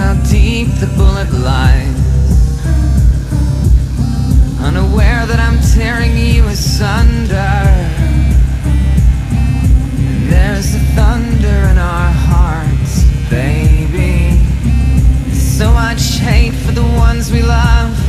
how deep the bullet lies. Unaware that I'm tearing you asunder. And There's a thunder in our hearts, baby. So much hate for the ones we love.